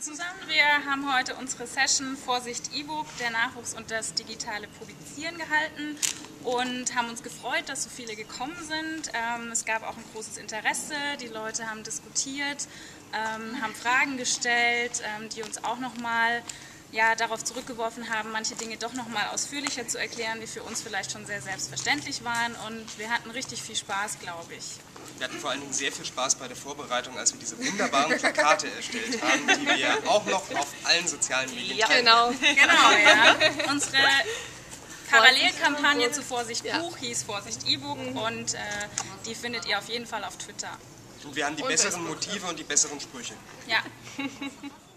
zusammen. Wir haben heute unsere Session Vorsicht E-Book, der Nachwuchs und das digitale Publizieren gehalten und haben uns gefreut, dass so viele gekommen sind. Ähm, es gab auch ein großes Interesse, die Leute haben diskutiert, ähm, haben Fragen gestellt, ähm, die uns auch nochmal ja, darauf zurückgeworfen haben, manche Dinge doch nochmal ausführlicher zu erklären, die für uns vielleicht schon sehr selbstverständlich waren. Und wir hatten richtig viel Spaß, glaube ich. Wir hatten vor allen Dingen sehr viel Spaß bei der Vorbereitung, als wir diese wunderbaren Plakate erstellt haben, die wir auch noch auf allen sozialen Medien ja, teilen. Genau, genau ja. Unsere Parallelkampagne zu Vorsicht Buch hieß Vorsicht E-Book mhm. und äh, die findet ihr auf jeden Fall auf Twitter. Und wir haben die und besseren Motive und die besseren Sprüche. Ja.